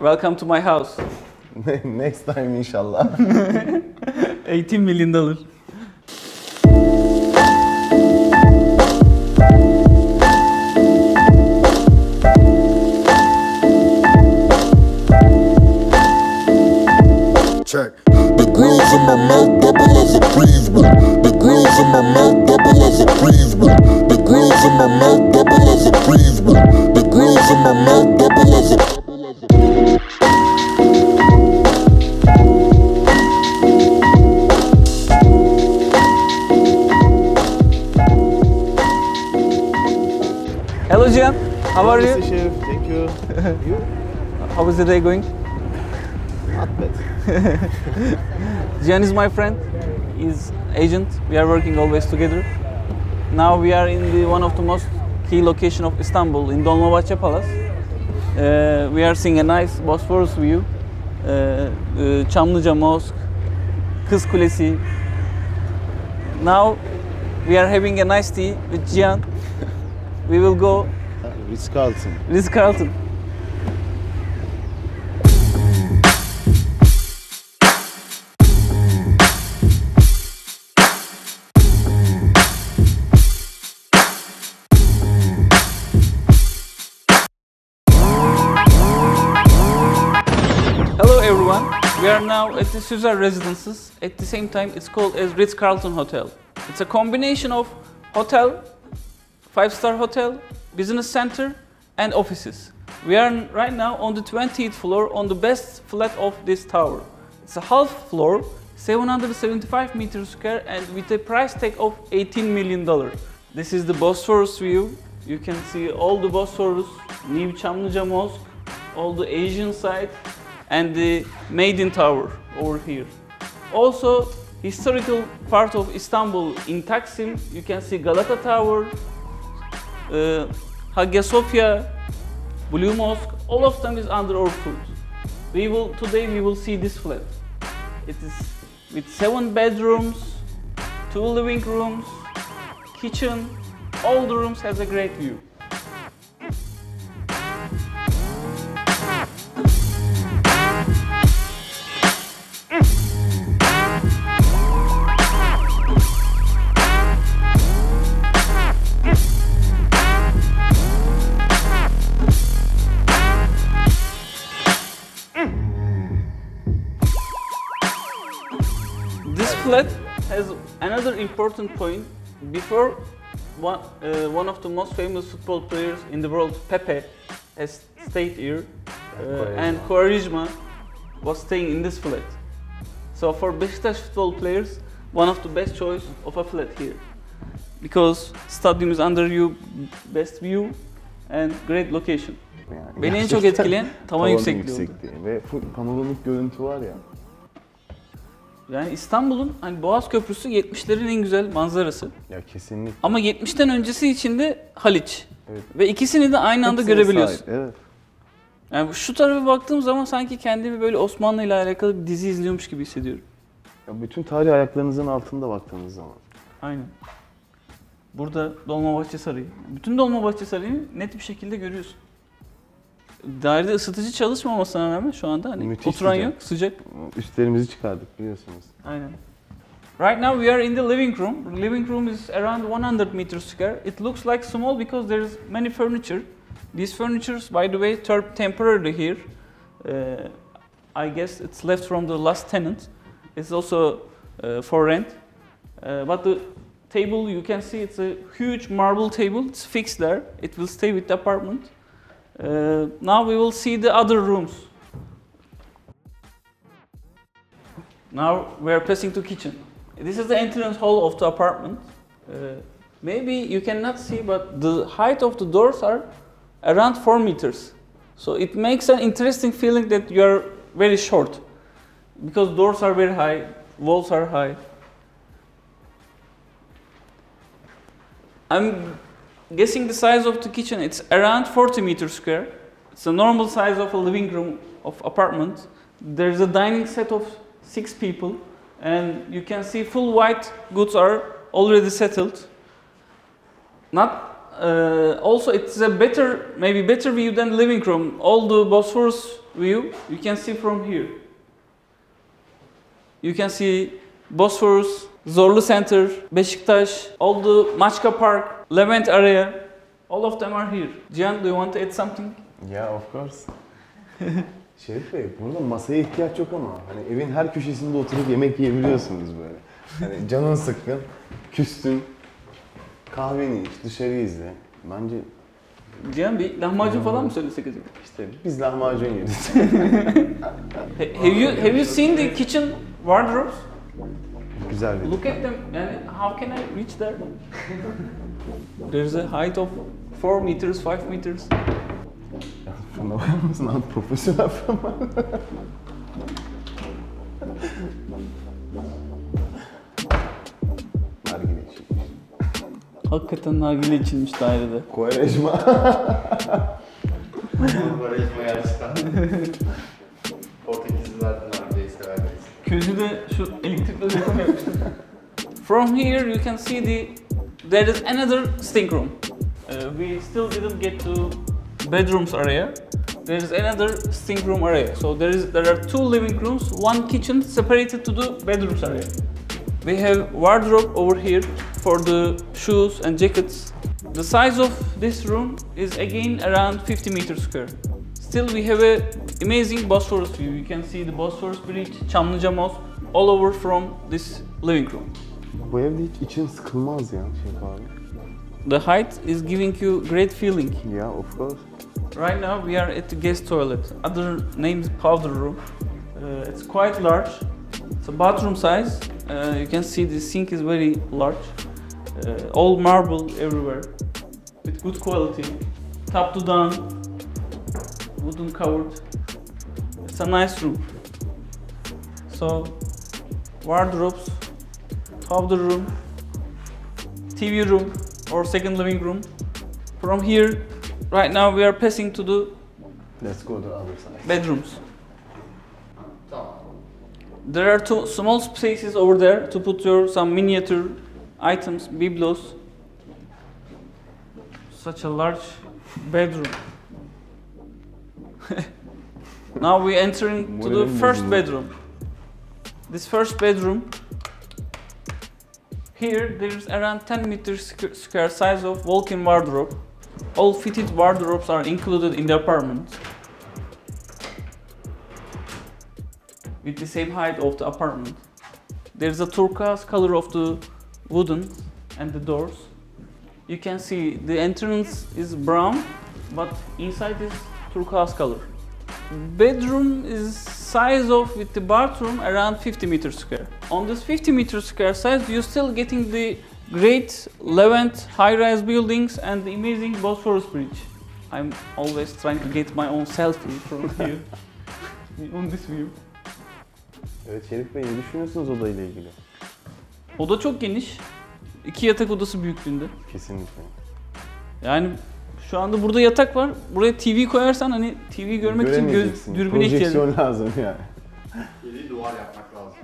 Welcome to my house. Next time inşallah. 18 million dollar. Check. The grills in my mouth double as a freezer. The grills in my mouth double as a freezer. The grills in my mouth double as a freezer. The grills in my mouth double as a How is the day going? Not bad. Jian is my friend. He's agent. We are working always together. Now we are in the one of the most key location of Istanbul in Dolmabahce Palace. Uh, we are seeing a nice Bosphorus view. Uh, uh, Çamlıca Mosque, Kız Kulesi. Now we are having a nice tea with Jian. We will go Ritz Carlton. Ritz Carlton. Everyone. We are now at the Süzer Residences. At the same time, it's called as Ritz-Carlton Hotel. It's a combination of hotel, five-star hotel, business center, and offices. We are right now on the 20th floor on the best flat of this tower. It's a half floor, 775 meters square, and with a price tag of 18 million dollar. This is the Bosphorus view. You can see all the Bosphorus, New Çamlıca Mosque, all the Asian side, and the Maiden Tower over here. Also, historical part of Istanbul in Taksim, you can see Galata Tower, uh, Hagia Sophia, Blue Mosque, all of them is under our foot. We will today we will see this flat. It is with seven bedrooms, two living rooms, kitchen. All the rooms has a great view. Important point. Before, one, uh, one of the most famous football players in the world, Pepe, has stayed here, uh, and Quaresma was staying in this flat. So for Beşiktaş football players, one of the best choice of a flat here, because stadium is under you, best view, and great location. Yani Beni en çok gerçekten etkileyen tavan tavanın yüksekliği oldu. yüksekliği Ve full panoramik görüntü var ya. Yani İstanbul'un hani Boğaz Köprüsü 70'lerin en güzel manzarası. Ya kesinlikle. Ama 70'ten öncesi için de Haliç. Evet. Ve ikisini de aynı anda Hepsine görebiliyorsun. sahip, Evet. Yani şu tarafa baktığım zaman sanki kendimi böyle Osmanlı ile alakalı bir dizi izliyormuş gibi hissediyorum. Ya bütün tarih ayaklarınızın altında baktığınız zaman. Aynen. Burada Dolmabahçe Sarayı. Bütün Dolmabahçe Sarayı'nı net bir şekilde görüyorsun. Dairede ısıtıcı çalışmamasına rağmen şu anda hani Müthiş oturan sıcak. yok, sıcak. Üstlerimizi çıkardık biliyorsunuz. Aynen. Right now we are in the living room. The living room is around 100 meters square. It looks like small because there is many furniture. These furnitures, by the way, ter- temporarily here. Uh, I guess it's left from the last tenant. It's also uh, for rent. Uh, but the table, you can see it's a huge marble table. It's fixed there. It will stay with the apartment. Uh, now we will see the other rooms. Now we are passing to kitchen. This is the entrance hall of the apartment. Uh, maybe you cannot see, but the height of the doors are around four meters. So it makes an interesting feeling that you are very short, because doors are very high, walls are high. I'm guessing the size of the kitchen. It's around 40 meters square. It's a normal size of a living room of apartment. There's a dining set of six people, and you can see full white goods are already settled. Not uh, also it's a better, maybe better view than living room. All the Bosphorus view you can see from here. You can see Bosphorus, Zorlu Center, Beşiktaş, all the Maçka Park, Levent area. All of them are here. Cihan, do you want to add something? Ya of course. Şerif Bey, burada masaya ihtiyaç yok ama hani evin her köşesinde oturup yemek yiyebiliyorsunuz böyle. Hani canın sıkkın, küstün, kahveni iç, dışarı izle. Bence Cihan bir lahmacun falan mı söylesek acaba? işte biz lahmacun yeriz. Ha- Have you have you seen the kitchen wardrobes? Güzel bir Look at them. Yani how can I reach there? There's a height of 4 meters, 5 meters. Buna bakar mısın abi profesyonel falan. Nargile içilmiş. Hakikaten nargile içilmiş dairede. Kovarejma. Barajma gerçekten. de şu yapmıştım. From here you can see the there is another sitting room. Uh, we still didn't get to bedrooms area. There is another sitting room area. So there is there are two living rooms, one kitchen separated to the bedrooms area. We have wardrobe over here for the shoes and jackets. The size of this room is again around 50 meters square. Still we have a amazing Bosphorus view. You can see the Bosphorus Bridge, Çamlıca Mosque all over from this living room. Bu evde hiç için sıkılmaz ya abi. The height is giving you great feeling. Ya of course. Right now we are at the guest toilet. Other name is powder room. Uh, it's quite large. It's a bathroom size. Uh, you can see the sink is very large. Uh, all marble everywhere, with good quality. Top to down, wooden covered. It's a nice room. So, wardrobes, powder room, TV room or second living room. From here, right now we are passing to the Let's go to the other side. bedrooms. There are two small spaces over there to put your some miniature items, biblos. Such a large bedroom. now we entering to the first bedroom. This first bedroom. Here there is around 10 meters square size of walk-in wardrobe. All fitted wardrobes are included in the apartment. with the same height of the apartment. There's a turquoise color of the wooden and the doors. You can see the entrance is brown, but inside is turquoise color. Bedroom is size of with the bathroom around 50 meters square. On this 50 meters square size, you're still getting the great Levant high-rise buildings and the amazing Bosphorus Bridge. I'm always trying to get my own selfie from here on this view. Evet Şerif Bey ne düşünüyorsunuz odayla ilgili? Oda çok geniş. İki yatak odası büyüklüğünde. Kesinlikle. Yani şu anda burada yatak var. Buraya TV koyarsan hani TV görmek için göz, dürbüne ihtiyacın. Projeksiyon lazım yani. Yedi duvar yapmak lazım.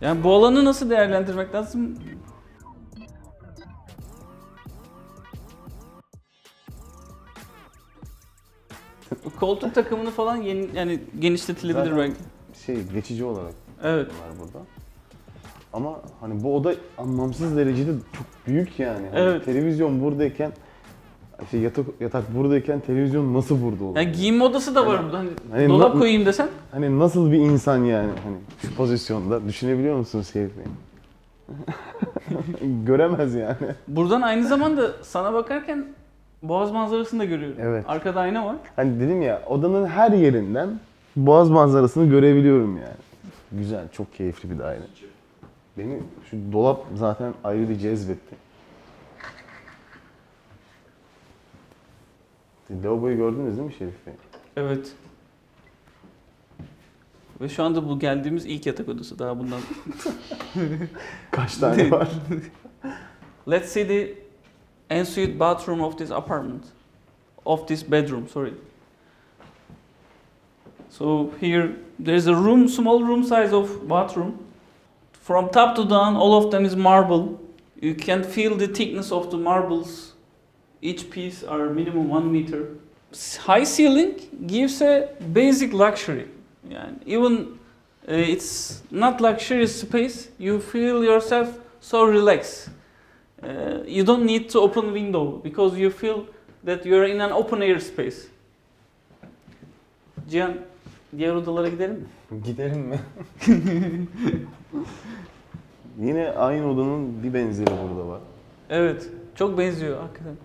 Yani bu alanı nasıl değerlendirmek lazım? Koltuk takımını falan yeni, yani genişletilebilir Zaten- belki. Şey geçici olarak Evet. var burada. Ama hani bu oda anlamsız derecede çok büyük yani. Hani Evet. Televizyon buradayken şey yatak yatak buradayken televizyon nasıl burada olur? Yani giyinme odası da var burada. Hani Hani dolap na- koyayım desen. Hani nasıl bir insan yani hani şu pozisyonda düşünebiliyor musun Şerif Bey? Göremez yani. Buradan aynı zamanda sana bakarken Boğaz manzarasını da görüyorum. Evet. Arkada ayna var. Hani dedim ya odanın her yerinden boğaz manzarasını görebiliyorum yani. Güzel, çok keyifli bir daire. Beni şu dolap zaten ayrı bir cezbetti. Lavaboyu gördünüz değil mi Şerif Bey? Evet. Ve şu anda bu geldiğimiz ilk yatak odası daha bundan. Kaç tane var? Let's see the ensuite bathroom of this apartment. Of this bedroom, sorry. So here there's a room, small room size of bathroom. From top to down, all of them is marble. You can feel the thickness of the marbles Each piece are minimum one meter. High ceiling gives a basic luxury. Yani even uh, it's not luxurious space, you feel yourself so relaxed. Uh, you don't need to open window because you feel that you're in an open air space. Cihan, diğer odalara gidelim mi? Gidelim mi? Yine aynı odanın bir benzeri burada var. Evet, çok benziyor hakikaten.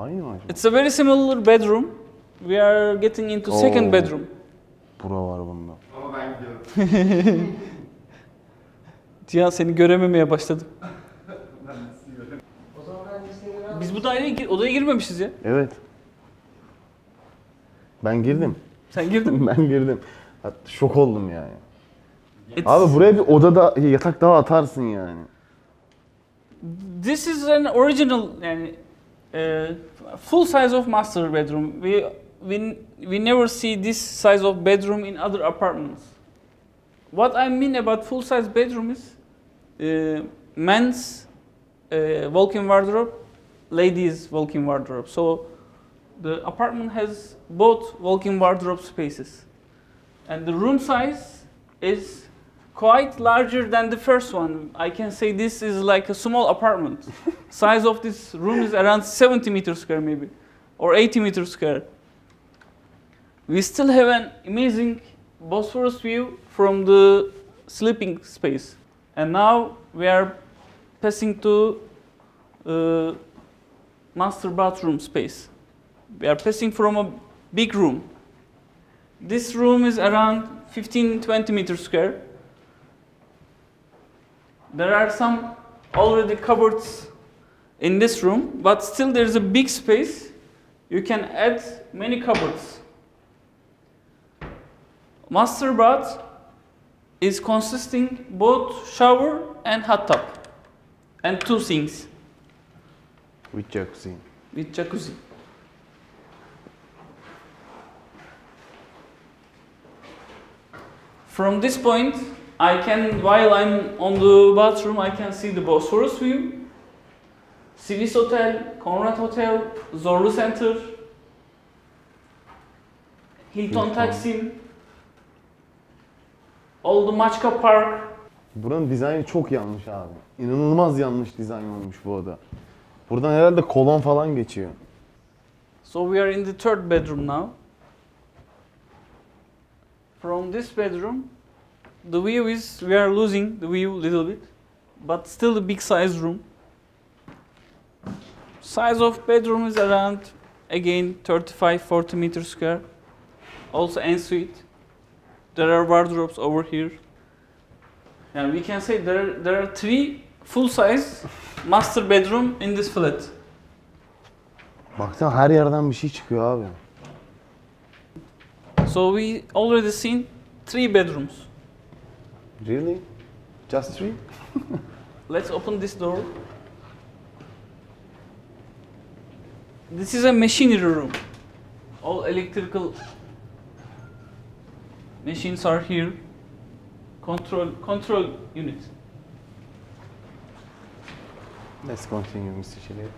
Aynı mı acaba? It's a very similar bedroom. We are getting into second Oo. bedroom. Bura var bunda. Ama ben gidiyorum. Cihan seni görememeye başladım. Ben sizi görüyorum. O zaman ben listeyi biraz... Biz bu daireye gir- odaya girmemişiz ya. Evet. Ben girdim. Sen girdin mi? ben girdim. Hatta şok oldum yani. It's- Abi buraya bir odada yatak daha atarsın yani. This is an original yani full size of master bedroom. We we we never see this size of bedroom in other apartments. What I mean about full size bedroom is uh, men's uh, walk-in wardrobe, ladies walk-in wardrobe. So the apartment has both walk-in wardrobe spaces, and the room size is quite larger than the first one. I can say this is like a small apartment. Size of this room is around 70 meters square maybe, or 80 meters square. We still have an amazing Bosphorus view from the sleeping space. And now we are passing to uh, master bathroom space. We are passing from a big room. This room is around 15-20 meters square. There are some already cupboards in this room, but still there's a big space. You can add many cupboards. Master bath is consisting both shower and hot tub and two sinks With jacuzzi. with jacuzzi. From this point, I can, while I'm on the bathroom, I can see the Bosphorus view, Sivis Hotel, Conrad Hotel, Zorlu Center, Hilton. Taksim, the Machka Park. Buranın dizaynı çok yanlış abi. İnanılmaz yanlış dizayn olmuş bu oda. Buradan herhalde kolon falan geçiyor. So we are in the third bedroom now. From this bedroom, the view is we are losing the view a little bit, but still a big size room. Size of bedroom is around again 35-40 meters square. Also ensuite. There are wardrobes over here. And we can say there there are three full size master bedroom in this flat. Baksana her yerden bir şey çıkıyor abi. So we already seen three bedrooms. Really? Just three? Let's open this door. This is a machinery room. All electrical machines are here. Control control unit. Let's continue Mr. Çelik.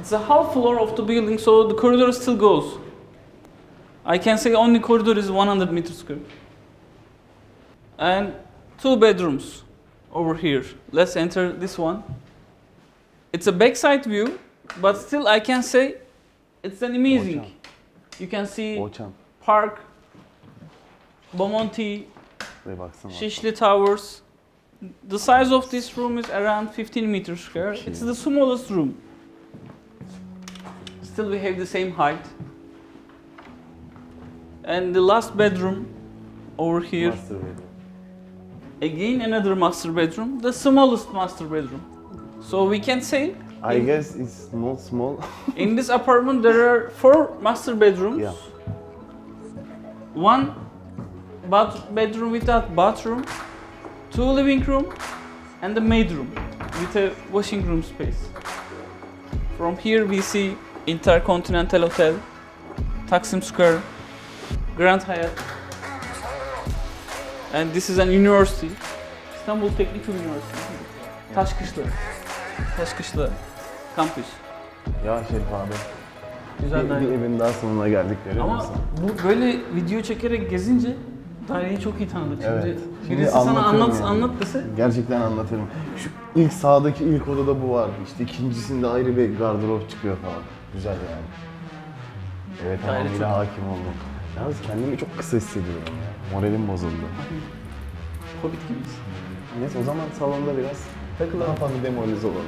It's a half floor of the building, so the corridor still goes. I can say only corridor is 100 meters square. And two bedrooms over here. Let's enter this one. It's a backside view, but still I can say it's an amazing. You can see Oçan. park, Bomonti. Shishli Towers. The size of this room is around 15 meters square. It's the smallest room. Still, we have the same height. And the last bedroom over here, Master bedroom. again another master bedroom, the smallest master bedroom. So we can say I in, guess it's not small. in this apartment there are four master bedrooms. yeah. one bath bedroom without bathroom, two living room, and the maid room with a washing room space. From here we see Intercontinental Hotel, Taksim Square, Grand Hyatt, and this is an university, İstanbul Teknik Üniversitesi, Taşkışla. Taşkışla kampüs. Ya Şerif abi. Güzel Bir, bir evin daha sonuna geldik görüyor Ama musun? bu böyle video çekerek gezince daireyi çok iyi tanıdık. Şimdi Evet. Şimdi birisi sana anlat yani. anlat dese Gerçekten anlatırım. Şu ilk sağdaki ilk odada bu vardı. İşte ikincisinde ayrı bir gardırop çıkıyor falan. Güzel yani. Evet tamamıyla hakim oldum. Yalnız kendimi çok kısa hissediyorum ya. Moralim bozuldu. Hobbit gibiyiz. Neyse o zaman salonda biraz Takılalım. fazla demoralize olalım.